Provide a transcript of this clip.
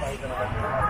バイクの方